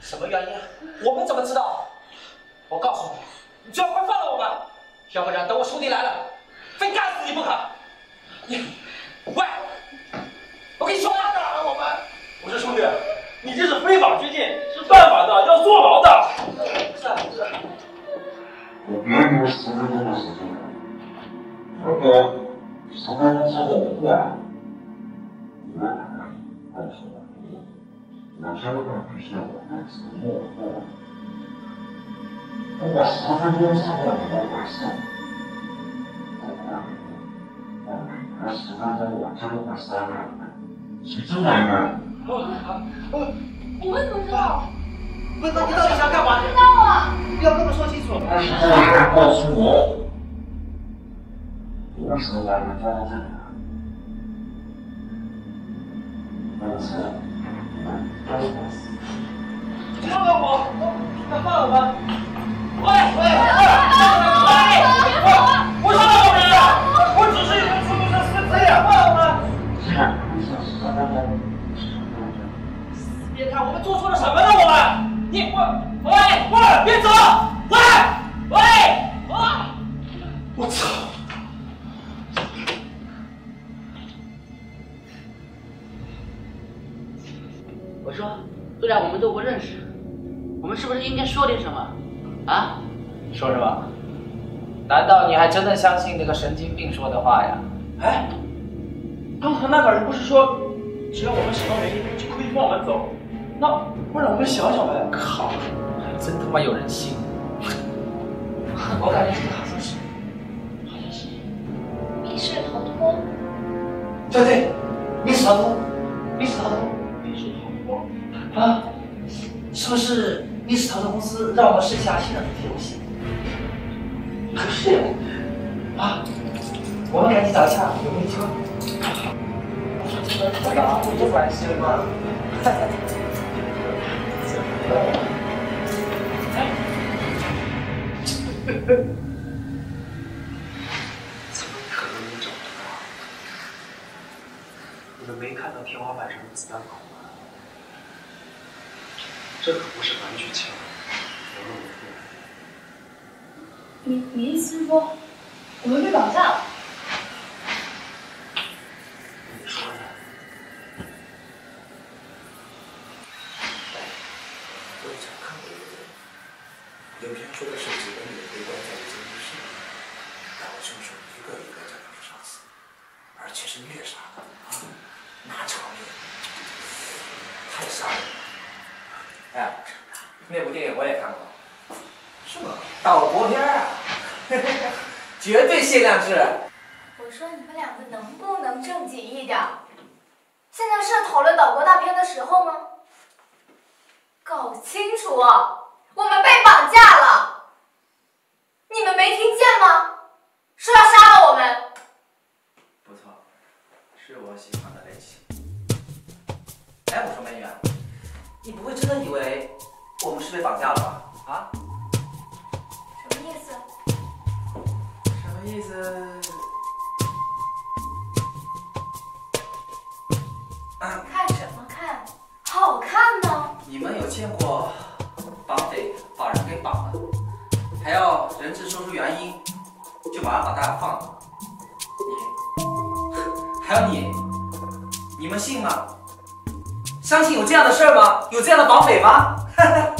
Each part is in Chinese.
什么原因？我们怎么知道？我告诉你，你。最好快放了我们！要不然等我兄弟来了，非干死你。不可！你，喂！我跟你。说，我们，我说兄弟，你。这是非法拘禁，是犯法的，要坐牢的。是是。我给你。十分钟时间。OK。十分钟之内。我，我现在必须要把日子过过。如果十分钟之后你不回信，不可以，我每隔十分钟我真会删掉你，你知道吗？我们怎么知道？不是，那你到底想干嘛？不知道啊！你要跟我说清楚。但是这个人告诉我，为什么把你抓到这里来？因此，我告诉我。放开我！要放了吗？喂喂喂！喂！我我是老人啊！我只是一个出租车司机，放了吗？别看我们做错了什么了，我们！你我喂喂，别走！喂喂啊！我操！然我们都不认识，我们是不是应该说点什么？啊？说什么？难道你还真的相信那个神经病说的话呀？哎，刚才那个人不是说，只要我们什么原因就可以放我们走？那不然我们想想呗。靠，还真他妈有人信！我感觉这个好像是，好像是，密室逃脱。对对，密室逃脱，密室逃脱，密室逃脱。啊，是不是密室逃脱公司让我们试一下新的主题游戏？不是啊，我们赶紧找一下有没有机会。这个这个啊，我不关心吗？怎么可能能找到？你们没看到天花板上的子弹孔？这可不是玩具枪，我弄的出来。你你意思是说，我们被绑架了？你说呢。我以前看过一个，影片说的是几个女被关在监狱室，然后凶手一个一个将他们杀死，而且是虐杀的啊，那场面太吓人了。哎，那部电影我也看过，是吗？岛国片啊，绝对限量制。我说你们两个能不能正经一点？现在是讨论岛国大片的时候吗？搞清楚，我们被绑架了！你们没听见吗？说要杀了我们！不错，是我喜欢的类型。哎，我说美女啊，你不会真的以为我们是被绑架了吧？啊？什么意思？什么意思？啊，看什么看？好看吗？你们有见过绑匪把人给绑了，还要人质说出原因，就马上把他放了？你，还有你，你们信吗？相信有这样的事儿吗？有这样的绑匪吗？哎。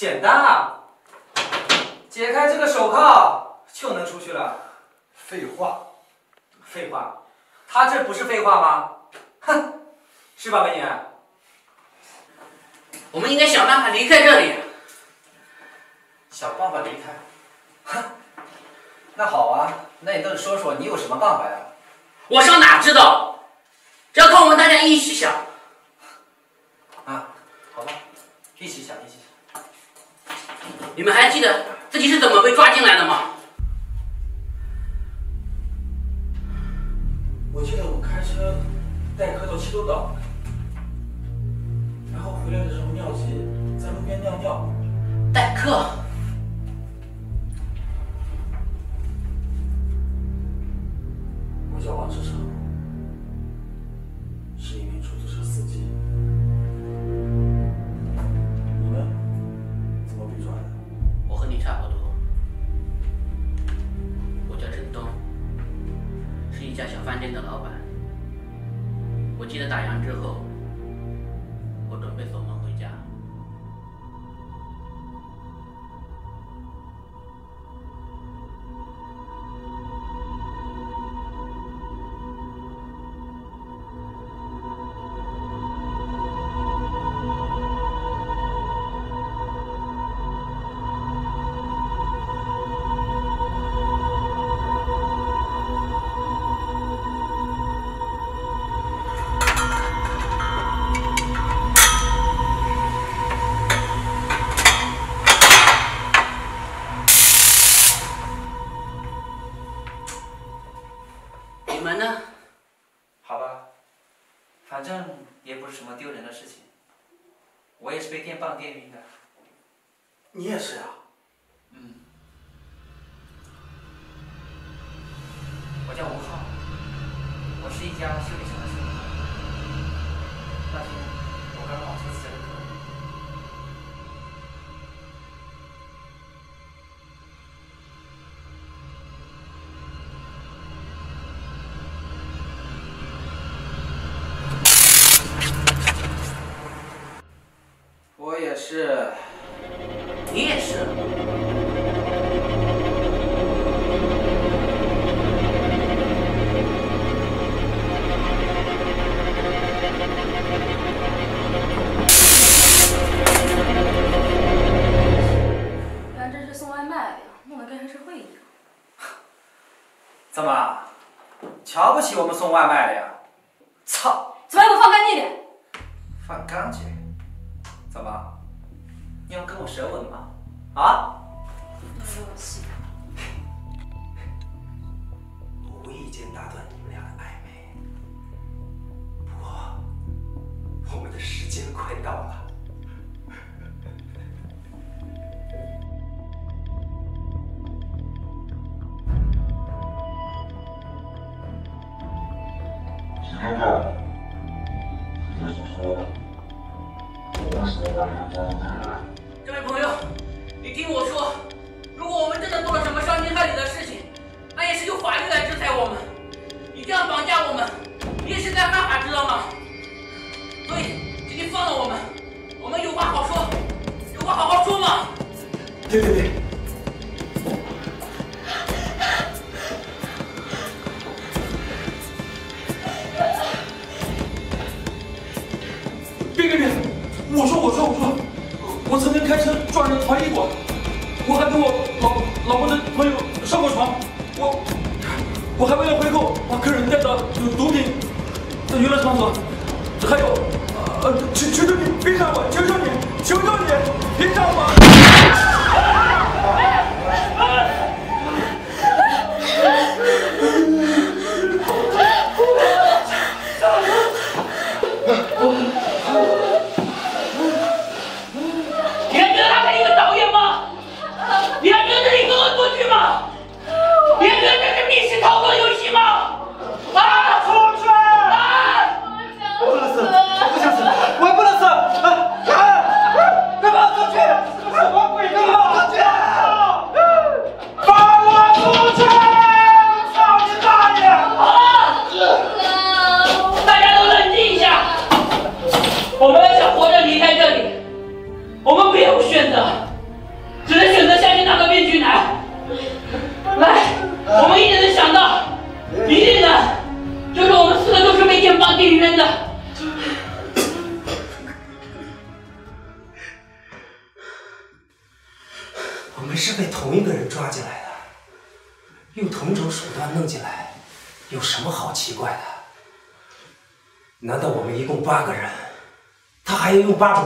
简单啊，解开这个手铐就能出去了。废话废话，他这不是废话吗？哼，是吧，美女。我们应该想办法离开这里。想办法离开。哼，那好啊，那你倒是说说你有什么办法呀？我上哪知道？这要靠我们大家一起想。啊，好吧，一起想一想。你们还记得自己是怎么被抓进来的吗？我记得我开车带客到七都岛然后回来的时候尿急在路边尿尿。带客？我叫王志成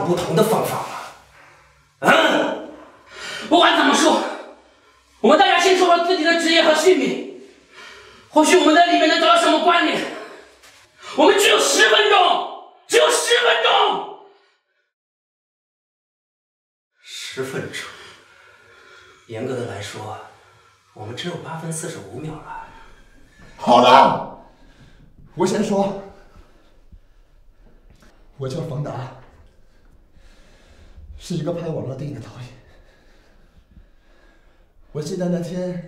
不同的。间的天些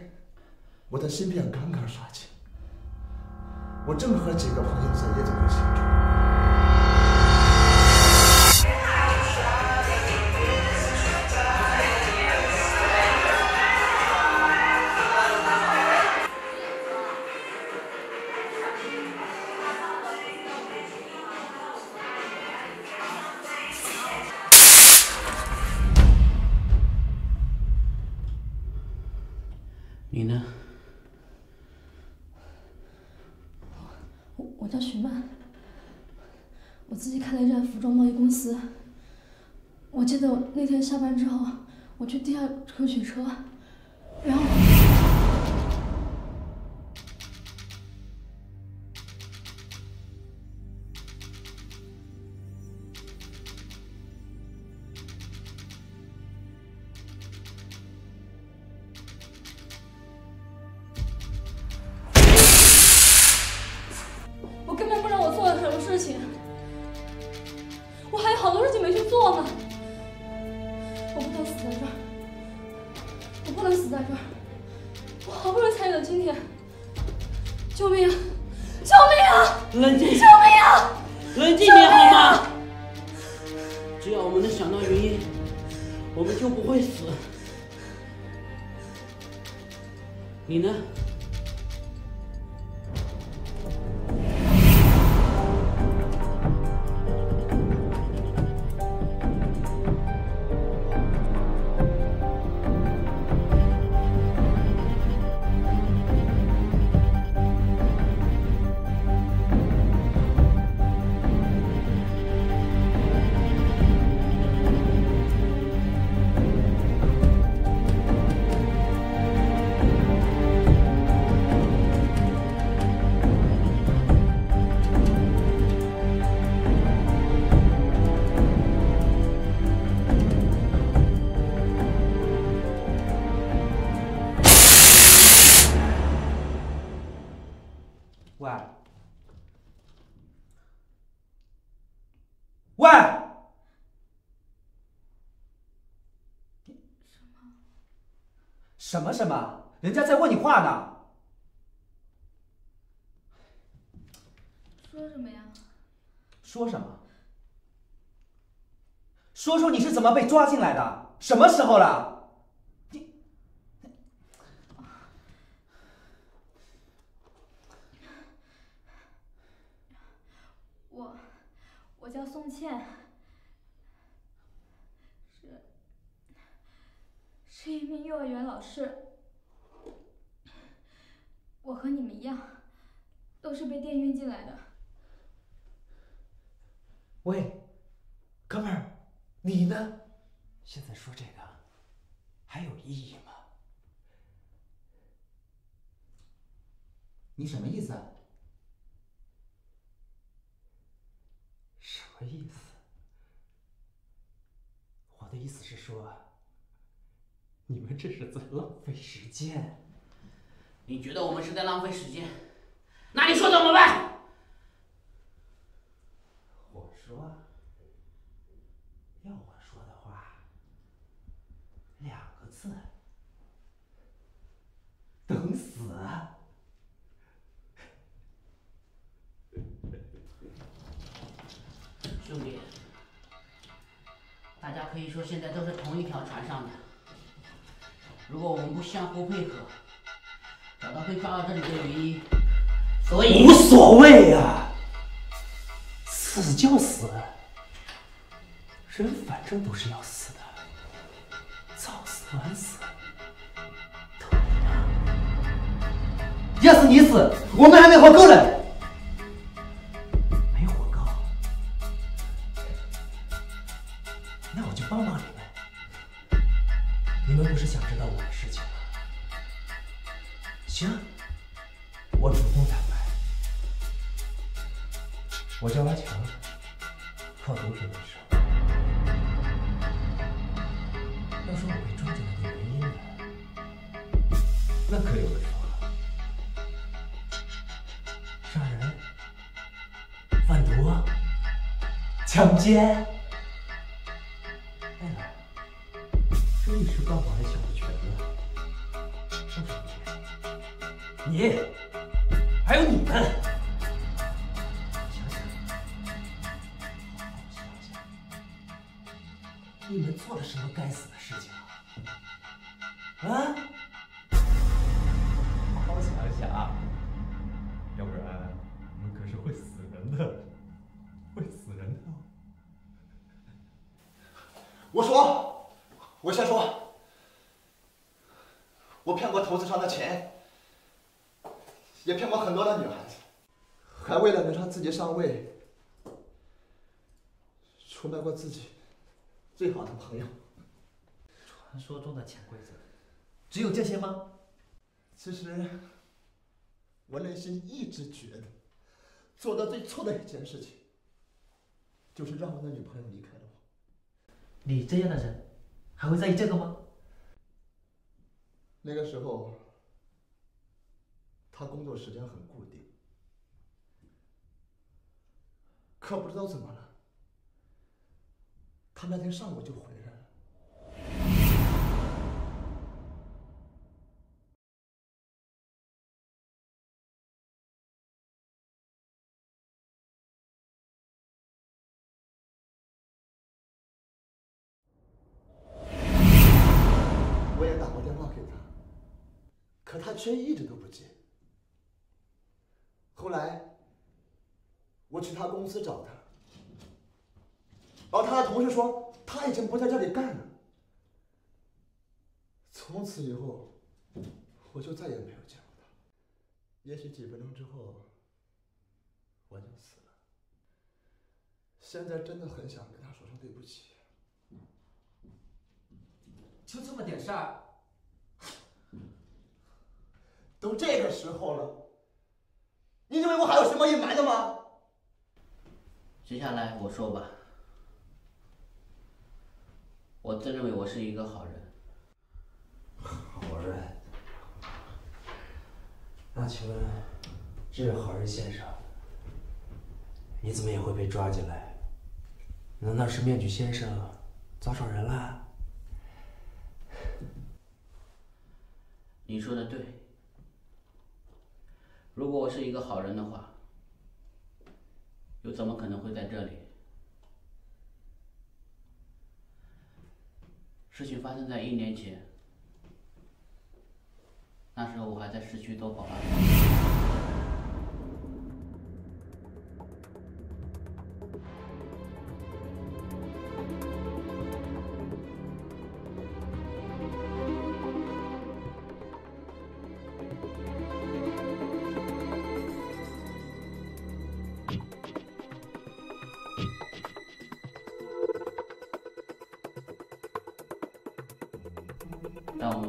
我记得我那天下班之后，我去地下车取车，然后。什么什么？人家在问你话呢。说什么呀？说什么？说说你是怎么被抓进来的？什么时候了？你。我我叫宋茜。是。是一名幼儿园老师。我和你们一样都是被电晕进来的。喂哥们儿你呢？现在说这个还有意义吗？你什么意思啊？什么意思？我的意思是说 你们这是在浪费时间。你觉得我们是在浪费时间？那你说怎么办？我说，要我说的话，两个字：等死。兄弟，大家可以说现在都是同一条船上的。如果我们不相互配合，找到被抓到这里的原因，所以无所谓呀、死就死，人反正都是要死的，早死晚死都一样。要是你死，我们还没活够呢。抢劫，哎呀，这一时半会儿还想不全呢。都是你，你，还有你们，想想，好好想想，你们做了什么该死的事情啊？啊？我说，我先说，我骗过投资商的钱，也骗过很多的女孩子，还为了能让自己上位，出卖过自己最好的朋友。传说中的潜规则，只有这些吗？其实，我内心一直觉得，做的最错的一件事情，就是让我的女朋友离开了我。你这样的人，还会在意这个吗？那个时候，他工作时间很固定，可不知道怎么了，他那天上午就回可他却一直都不接。后来，我去他公司找他，而他的同事说他已经不在这里干了。从此以后，我就再也没有见过他。也许几分钟之后，我就死了。现在真的很想跟他说声对不起。就这么点事儿，都这个时候了，你认为我还有什么隐瞒的吗？接下来我说吧，我自认为我是一个好人。好人，那请问，这位好人先生，你怎么也会被抓进来？难道是面具先生遭受人了？你说的对，如我是一个好人的话，又怎么可能会在这里？事情发生在一年前，那时候我还在市区做保安。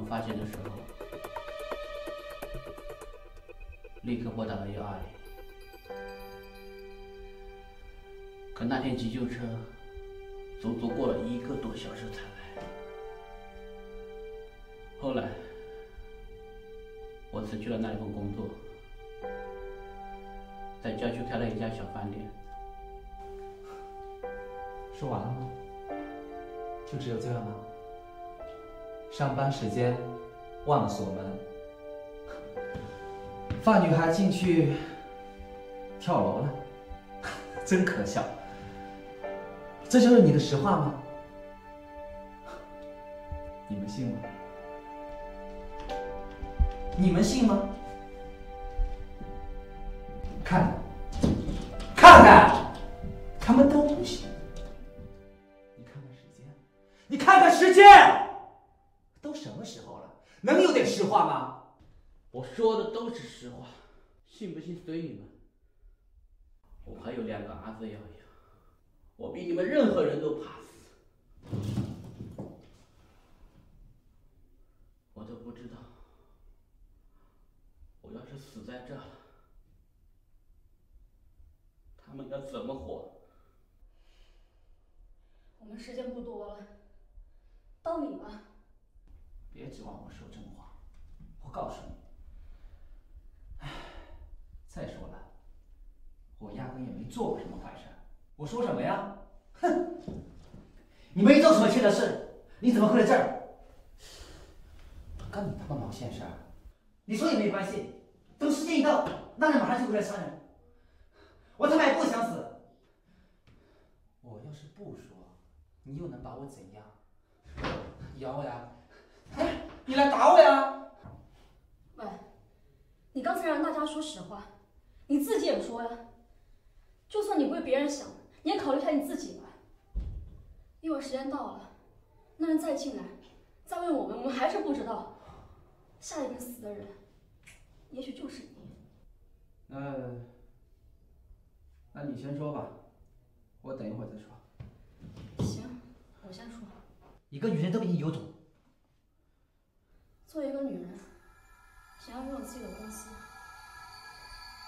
发现的时候，立刻拨打了幺二零。可那天急救车足足过了一个多小时才来。后来，我辞去了那一份工作，在郊区开了一家小饭店。说完了吗？就只有这样吗？上班时间忘了锁门，放女孩进去跳楼了，真可笑。这就是你的实话吗？你们信吗？你们信吗？是死在这了，他们该怎么活？我们时间不多了，到你了。别指望我说真话，我告诉你，唉，再说了，我压根也没做过什么坏事。我说什么呀？哼，你没做什么缺德事，你怎么会在这儿？关你他妈毛线事儿？你说也没关系，等时间一到，那人马上就会来杀人。我他妈也不想死。我要是不说，你又能把我怎样？咬我呀！哎，你来打我呀！喂，你刚才让大家说实话，你自己也说呀。就算你为别人想，你也考虑一下你自己吧。一会儿时间到了，那人再进来，再问我们，我们还是不知道。下一个死的人，也许就是你。那，那你先说吧，我等一会儿再说。行，我先说。一个女人都比你有种。作为一个女人，想要拥有自己的公司，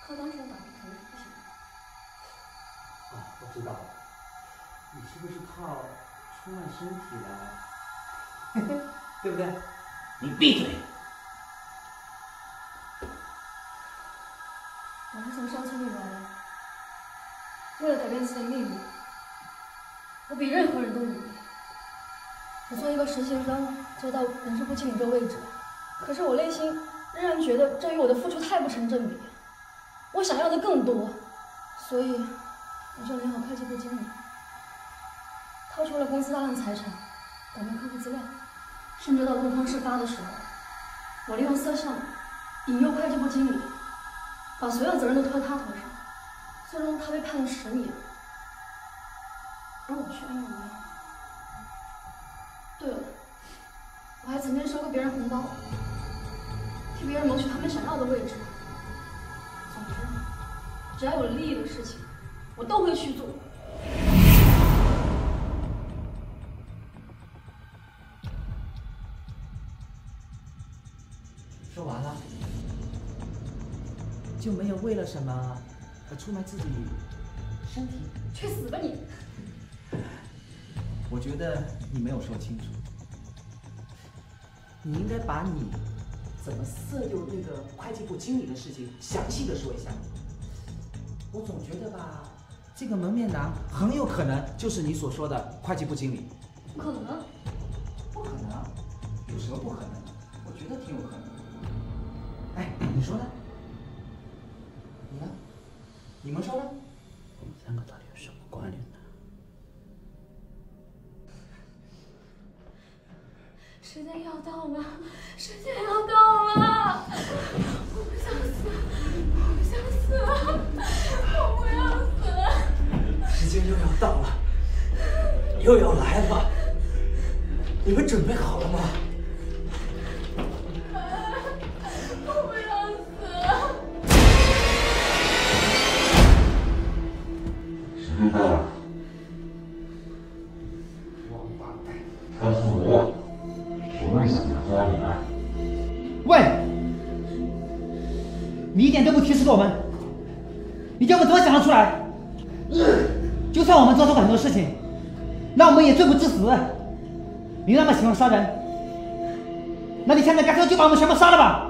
靠单纯打拼肯定是不行的。啊，我知道了，你是不是靠出卖身体来？对不对？你闭嘴！我是从山村里来的，为了改变自己的命运，我比任何人都努力。我做一个实习生，做到人事部经理这个位置，可是我内心仍然觉得这与我的付出太不成正比。我想要的更多，所以我就联合会计部经理，掏出了公司大量财产，改变客户资料，甚至到东方事发的时候，我利用色相引诱会计部经理。把所有责任都推到他头上，最终他被判了十年，而我却安然无恙。对了，我还曾经收过别人红包，替别人谋取他们想要的位置。总之，只要有利益的事情，我都会去做。为了什么而出卖自己身体？去死吧你！我觉得你没有说清楚，你应该把你怎么色诱那个会计部经理的事情详细的说一下。我总觉得吧，这个蒙面男很有可能就是你所说的会计部经理。不可能！杀人，那你现在干脆就把我们全部杀了吧！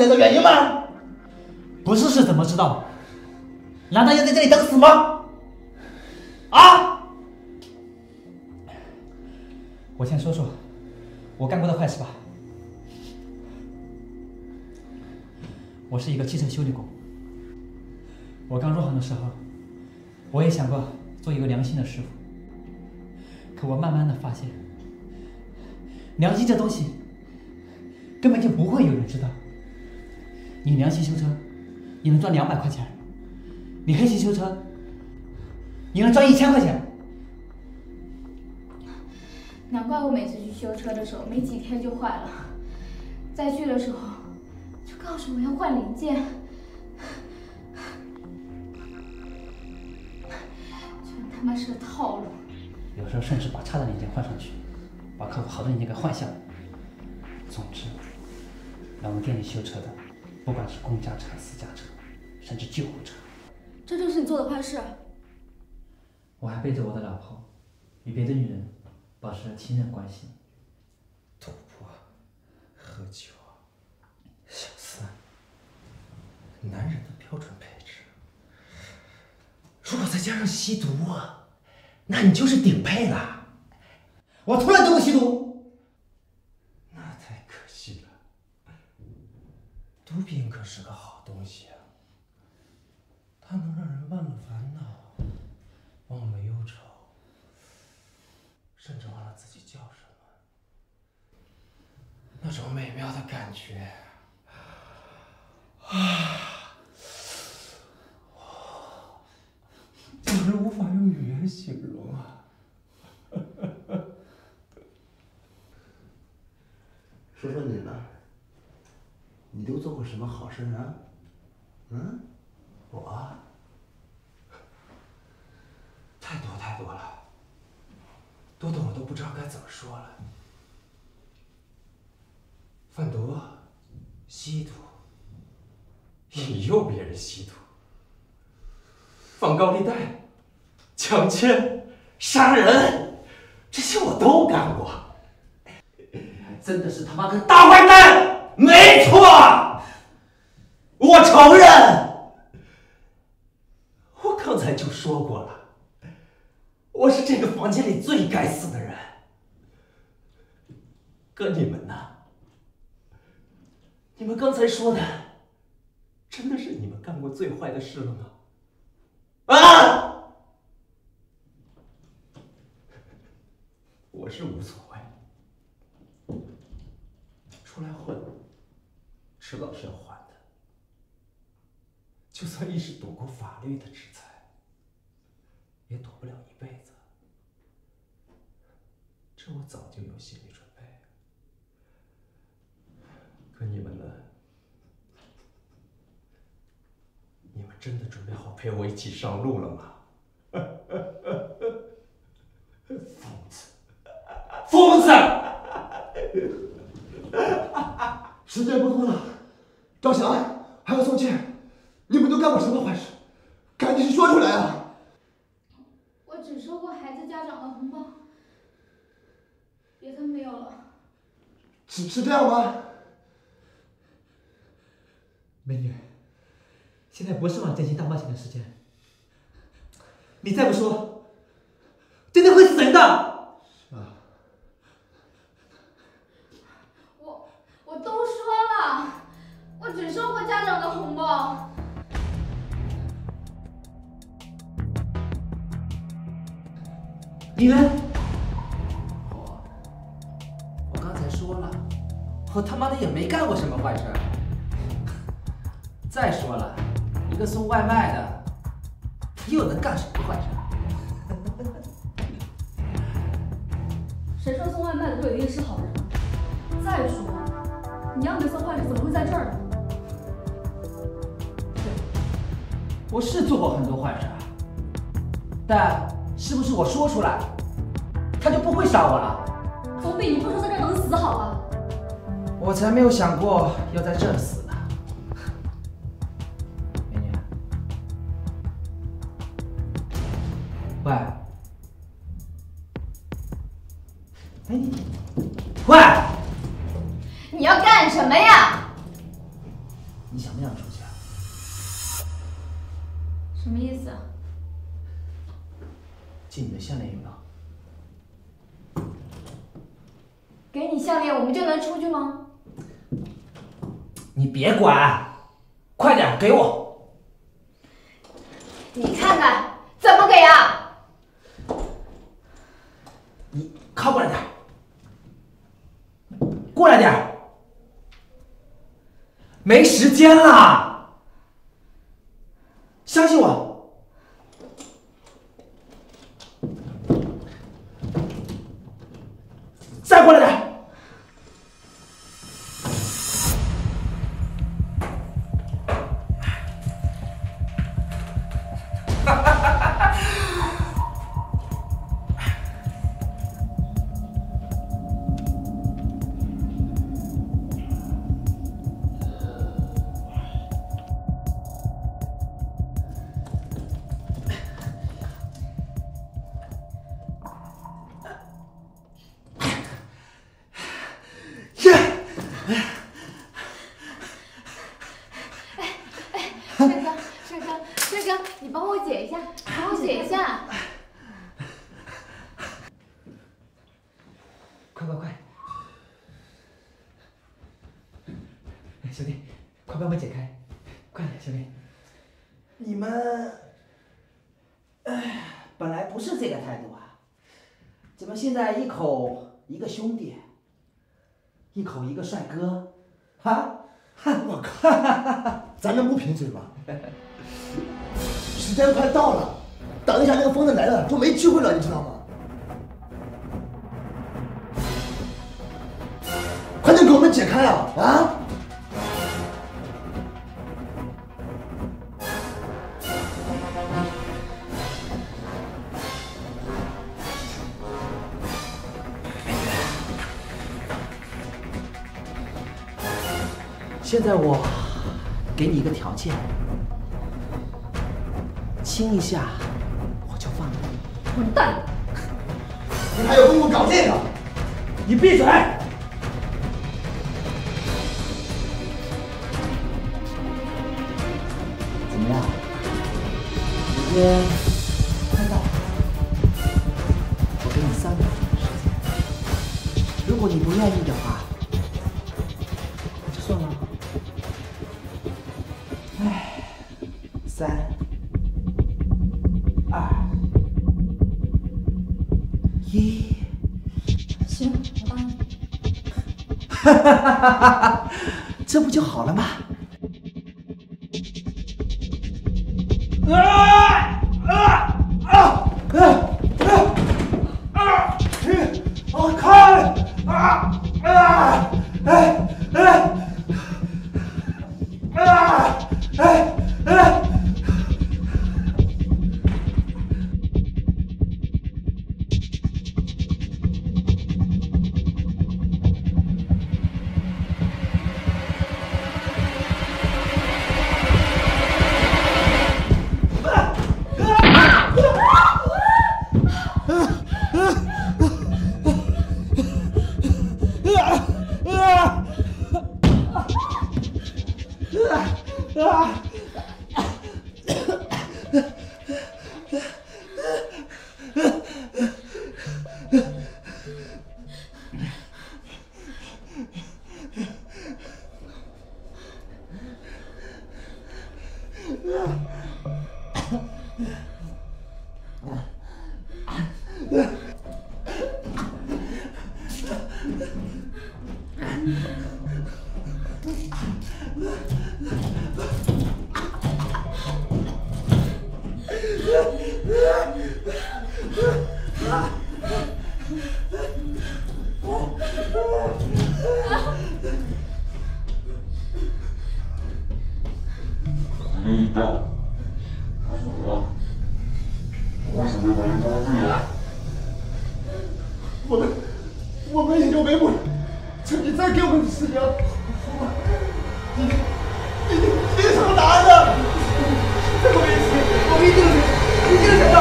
来的原因吗？不试试怎么知道？难道要在这里等死吗？啊！我先说说我干过的坏事吧。我是一个汽车修理工。我刚入行的时候，我也想过做一个良心的师傅。可我慢慢的发现，良心这东西根本就不会有人知道。你良心修车，你能赚两百块钱；你黑心修车，你能赚一千块钱。难怪我每次去修车的时候，没几天就坏了。再去的时候，就告诉我要换零件，全他妈是个套路。有时候甚至把差的零件换上去，把客户好的零件给换下来。总之，来我们店里修车的，不管是公家车、私家车，甚至救护车，这就是你做的坏事。我还背着我的老婆与别的女人保持着亲热关系。赌博、喝酒、小三，男人的标准配置。如果再加上吸毒，那你就是顶配了。我从来都不吸毒。那太可惜了。毒品可是个好东西啊，它能让人忘了烦恼，忘了忧愁，甚至忘了自己叫什么。那种美妙的感觉，啊，简直无法用语言形容啊！说说你呢？你都做过什么好事啊？嗯？我太多太多了，多的我都不知道该怎么说了。贩毒、吸毒、引诱别人吸毒、放高利贷、抢劫、杀人，这些我都干过。真的是他妈个大坏蛋！没错，我承认。我刚才就说过了，我是这个房间里最该死的人。可你们呢？你们刚才说的，真的是你们干过最坏的事了吗？啊！我是无所谓，出来混，迟早是要还的。就算一时躲过法律的制裁，也躲不了一辈子。这我早就有心理准备。可你们呢？你们真的准备好陪我一起上路了吗？疯子！疯子！时间不多了，赵翔还有宋倩，你们都干过什么坏事？赶紧说出来啊！我只收过孩子家长的红包，别的没有了。是是这样吗？美女，现在不是往真心大冒险的时间，你再不说，真的会死人的。啊，我我都说了，我只收过家长的红包。你呢？我我刚才说了，我他妈的也没干过什么坏事。再说了，一个送外卖的，又能干什么坏事？谁说送外卖的都一定是好人啊？再说，你要没做坏事，怎么会在这儿呢？我是做过很多坏事儿，但是不是我说出来，他就不会杀我了？总比你不说在这儿等死好啊！我才没有想过要在这儿死快点给我！你看看怎么给啊？你靠过来点，过来点，没时间了，相信我。现在一口一个兄弟，一口一个帅哥，啊？我靠，咱能不贫嘴吗？时间快到了，等一下那个疯子来了就没机会了，你知道吗？快点给我们解开啊！啊！现在我给你一个条件，亲一下我就放你。混蛋！你还有功夫搞这个？你闭嘴！怎么样？时间哈 哈这不就好了吗？我们我们也就没不，请你再给我们时间。你你你你什么答案呢？再给我一次，我们一定一定想到。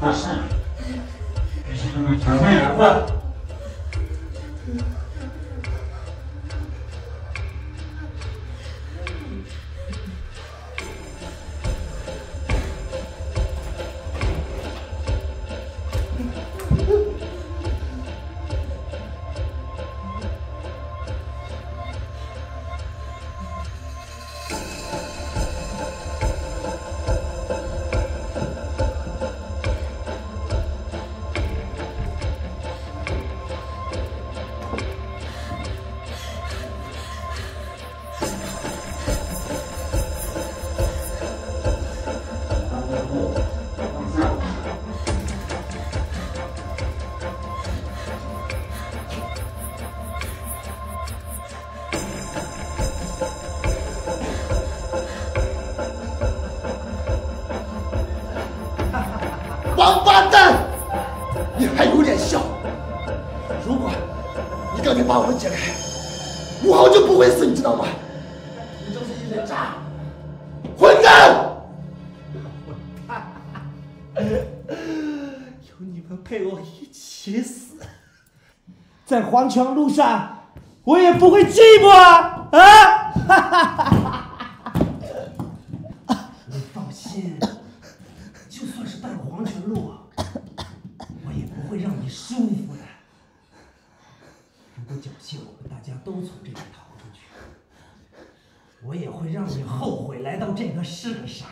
但是，必须因为团队有关。在黄泉路上，我也不会寂寞啊！啊！你放心，就算是到了黄泉路，我也不会让你舒服的。如果侥幸我们大家都从这里逃出去，我也会让你后悔来到这个世上。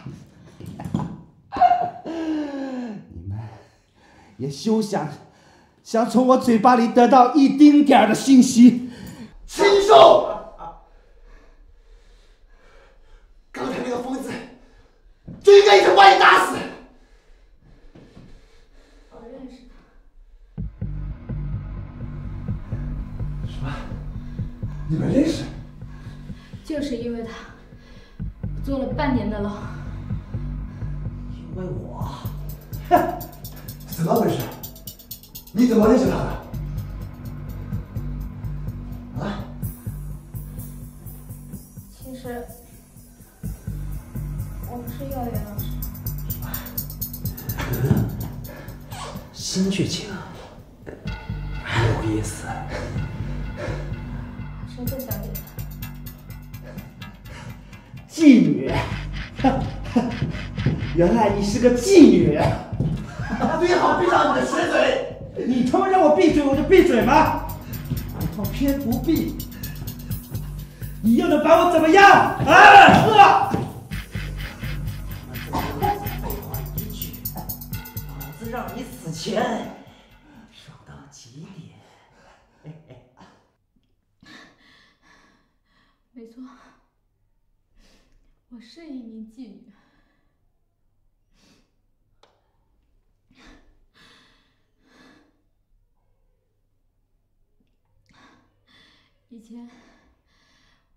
你们也休想想从我嘴巴里得到一丁点儿的信息。禽兽！刚才那个疯子就应该一枪把你打死。我认识他，什么？你们认识？就是因为他坐了半年的牢。你怎么认识他的？啊？其实我不是幼儿园老师，新剧情有意思。谁最想给他？妓女，原来你是个妓女。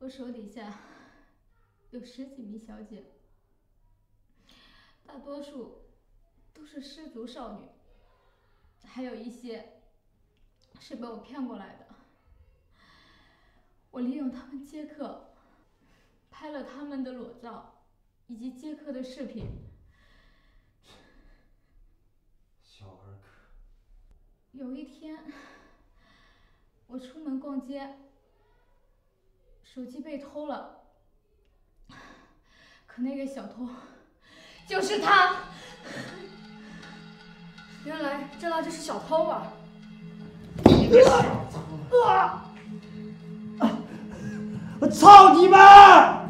我手底下有十几名小姐，大多数都是失足少女，还有一些是被我骗过来的。我利用他们接客，拍了他们的裸照以及接客的视频。小儿科。有一天，我出门逛街，手机被偷了，可那个小偷就是他。原来这拉就是小偷啊！啊！我操你妈！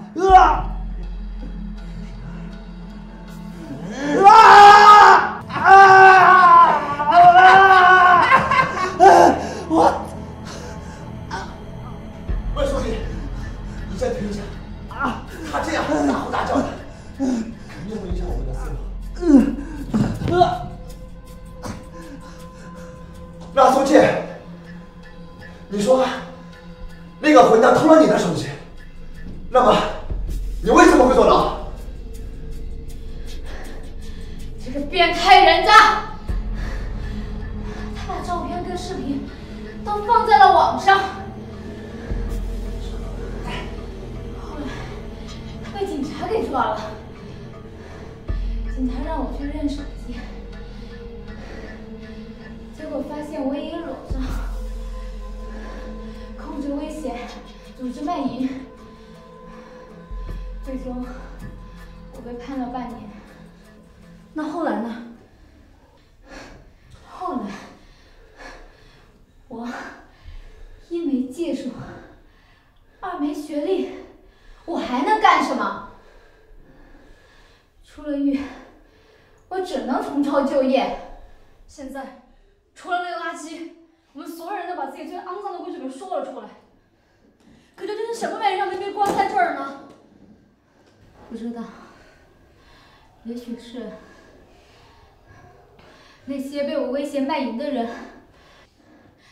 卖淫的人，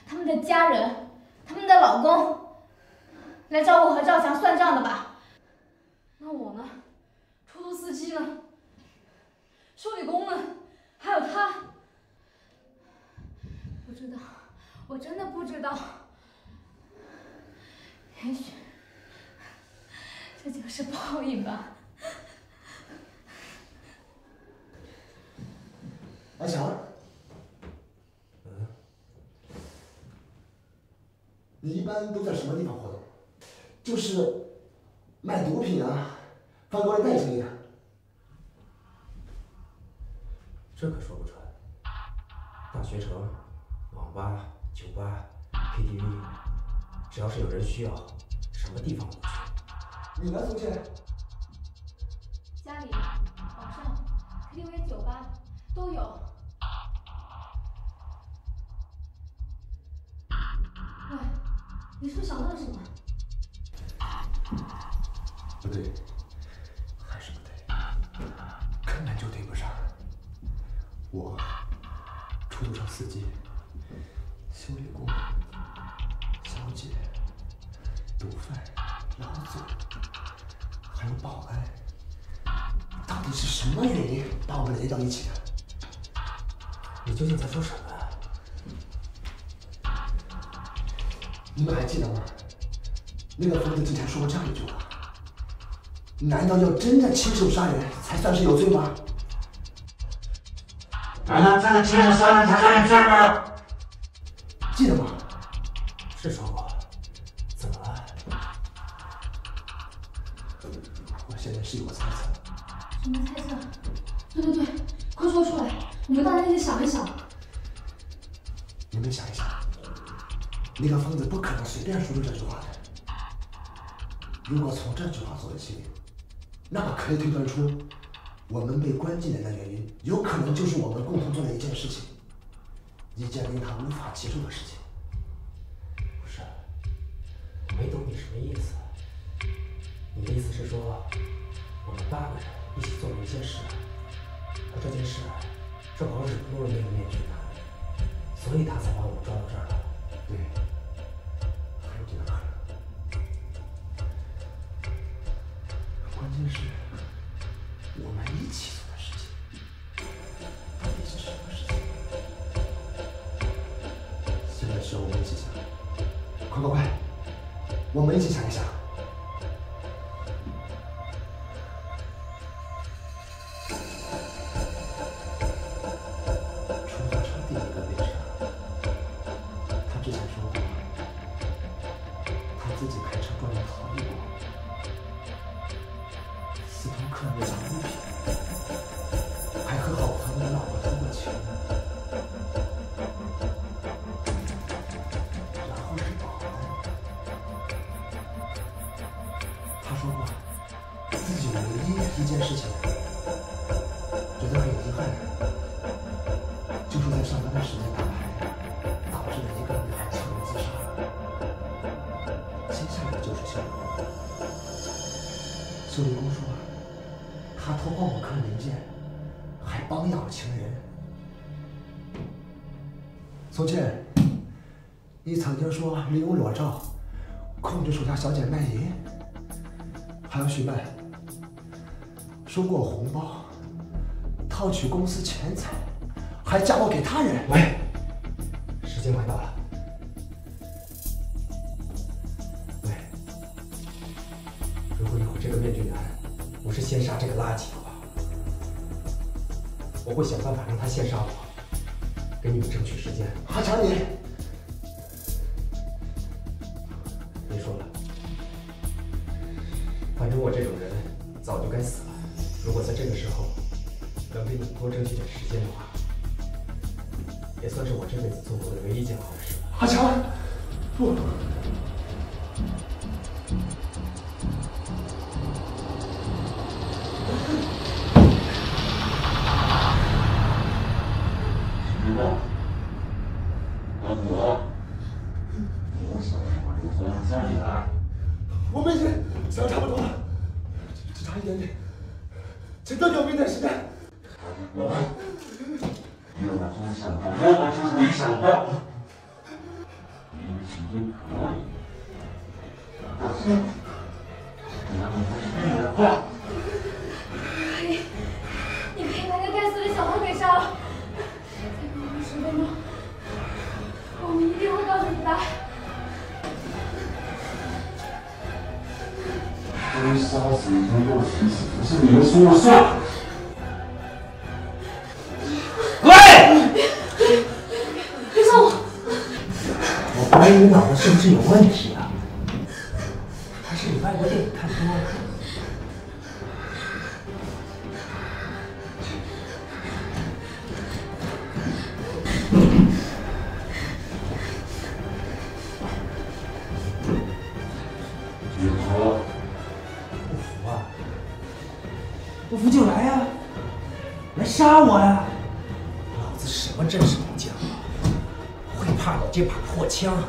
他们的家人，他们的老公，来找我和赵强算账的吧。那我呢？出租司机呢？修理工呢？还有他？不知道，我真的不知道。也许这就是报应吧。阿强，嗯，你一般都在什么地方活动？就是卖毒品啊，贩过来带之类的。这可说不准。大学城、网吧、酒吧、KTV，只要是有人需要，什么地方我都去。你呢，同学？家里、网上、KTV、酒吧都有。你是不是想到了什么？不对，还是不对，根本就对不上。我，出租车司机，修理工，小姐，毒贩，老总，还有保安，到底是什么原因把我们连到一起的？你究竟在说什么？记得吗？那个疯子之前说过这样一句话：难道要真的亲手杀人才算是有罪吗？难道真的亲手杀人才算有罪吗？这句话作为起点，那么可以推断出，我们被关进来的原因，有可能就是我们共同做的一件事情，一件令他无法接受的事情。不是，我没懂你什么意思。你的意思是说，我们八个人一起做了一件事，而这件事正好惹怒了那个面具男，所以他才把我们抓到这儿来。对，还有这个关键是，我们一起做的事情，到底是什么事情？现在需要我们一起想，快快快，我们一起想一想。利用裸照控制手下小姐卖淫。还有许曼收过红包套取公司钱财还嫁祸给他人。喂谁都有命得谁的我来你们把窗户关上吧没有把窗户关上吧嗯嗯你可以把那该死的小给杀了。十分钟我们一定会告诉你的。该杀死你才够清，不是你们说了算。喂，别别别别杀我！我怀疑你脑子是不是有问题？Tiens,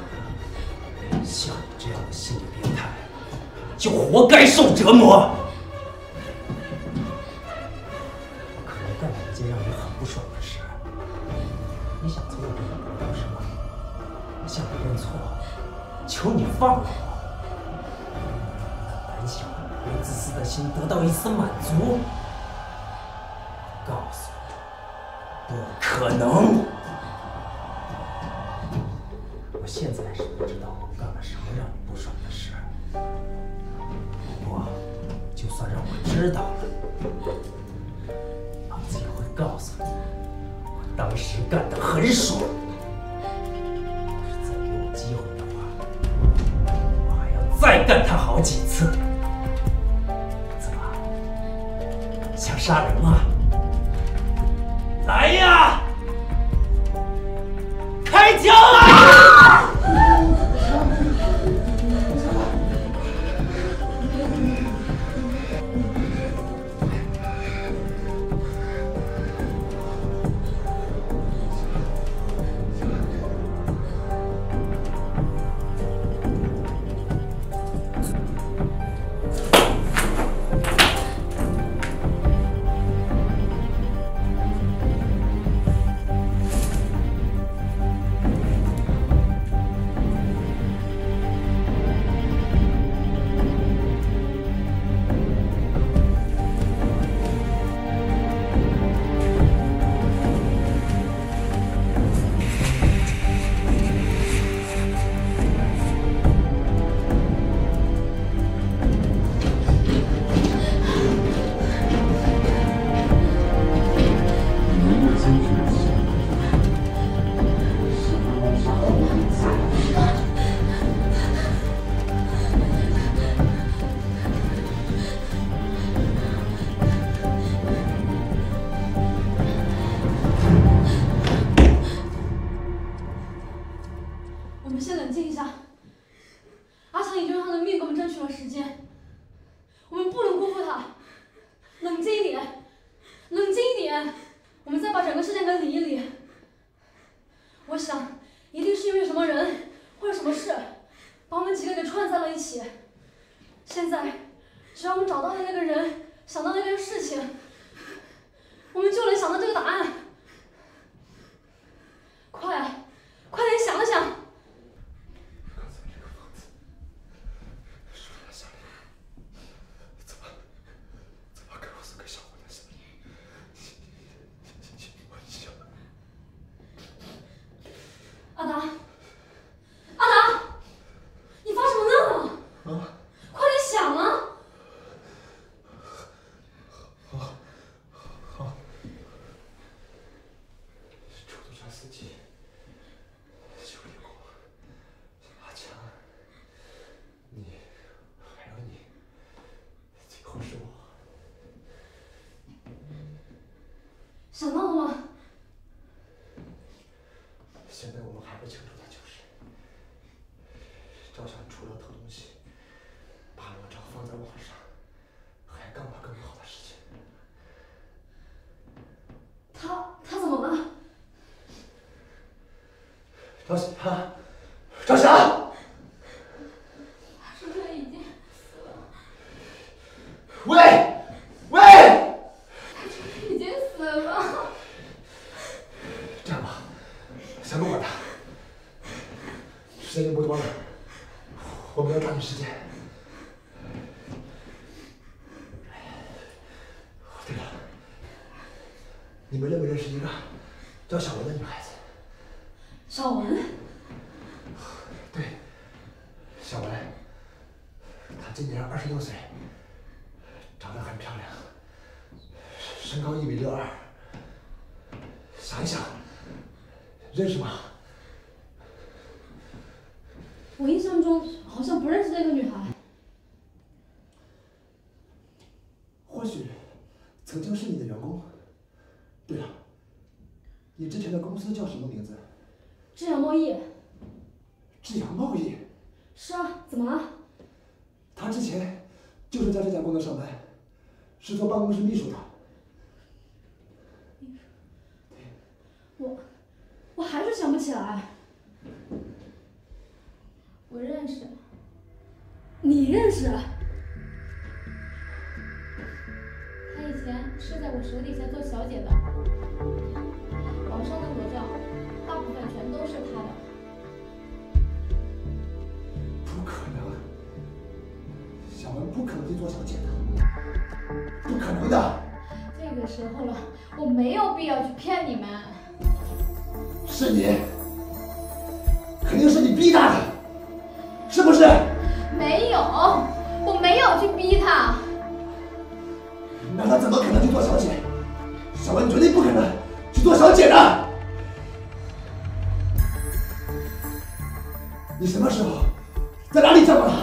16. 不是哈这叫什么？肯定是你逼他的是不是？没有我没有去逼他。那他怎么可能去做小姐？小文绝对不可能去做小姐的。你什么时候在哪里见过他？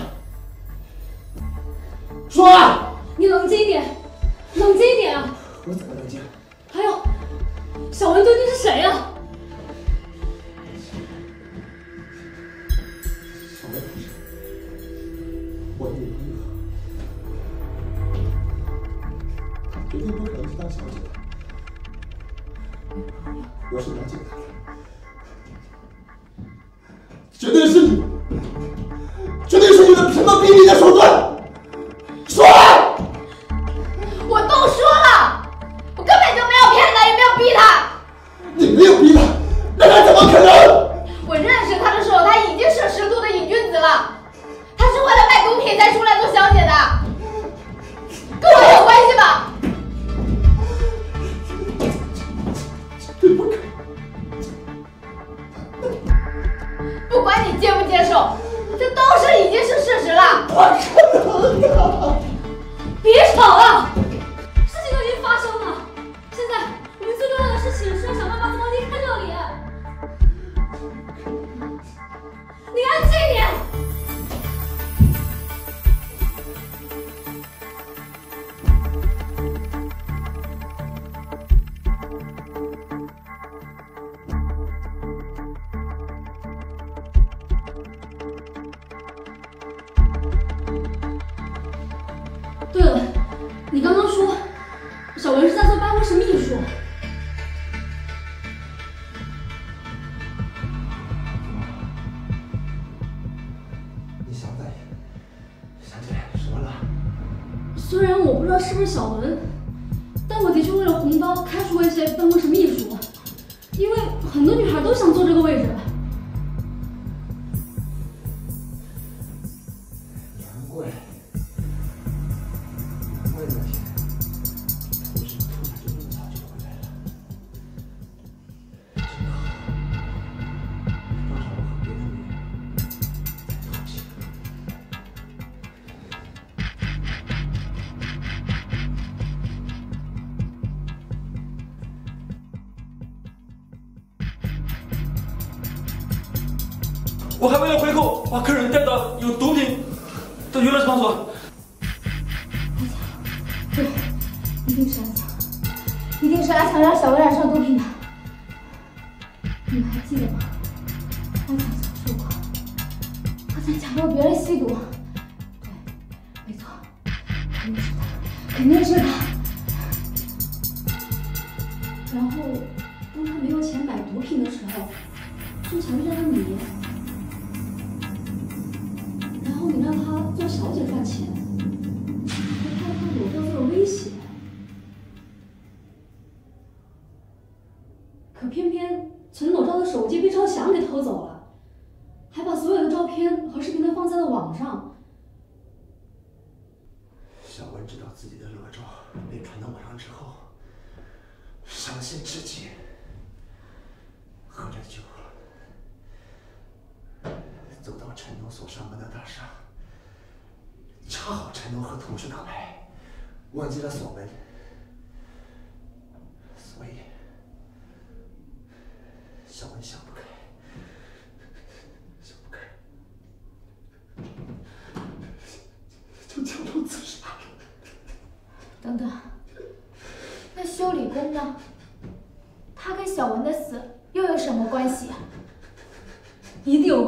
分手。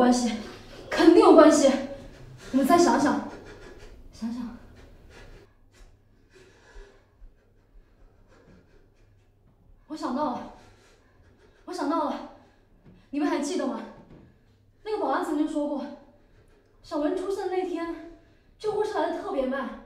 关系，肯定有关系。你们再想想，想想。我想到了，我想到了，你们还记得吗？那个保安曾经说过，小文出事那天，救护车来的特别慢。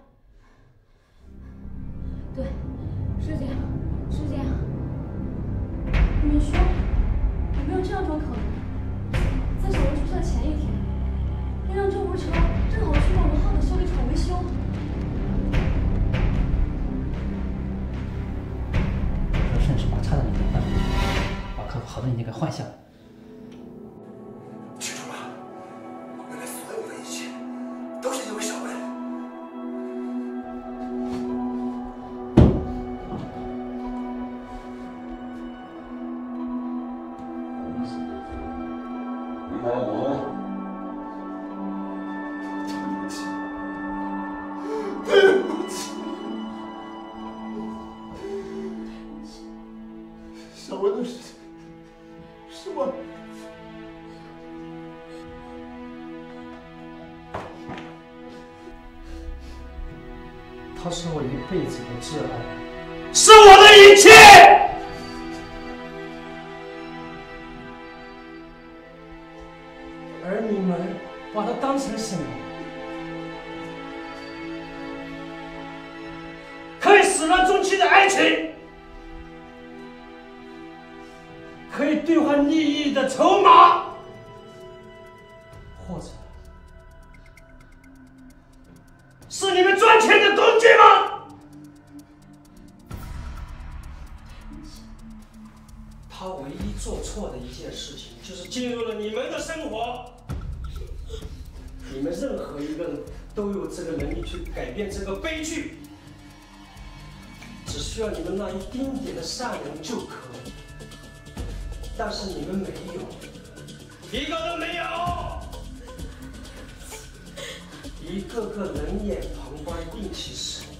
眼旁观，硬气使命。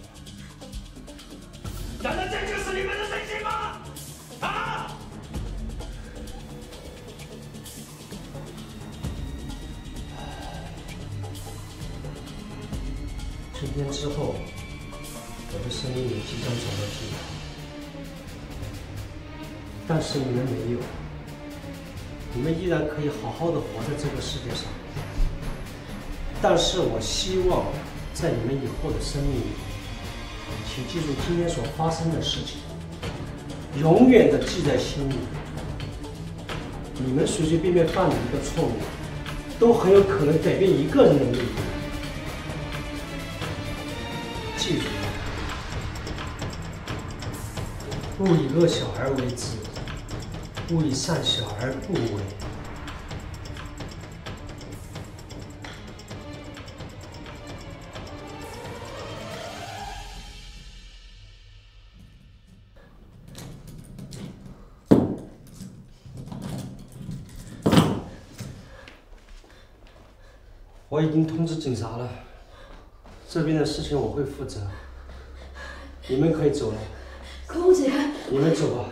难道这就是你们的真心吗？啊！今天之后，我的生命也即将走到尽头，但是你们没有，你们依然可以好好的活在这个世界上。但是我希望在你们以后的生命里，请记住今天所发生的事情，永远的记在心里。你们随随便便犯的一个错误，都很有可能改变一个人的命运。记住，勿以恶小而为之，勿以善小而不为。我已经通知警察了，这边的事情我会负责，你们可以走了。空姐，你们走吧。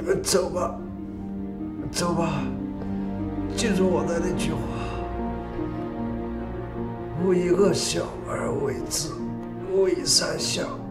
你们走吧走吧记住我的那句话勿以恶小而为之勿以善小。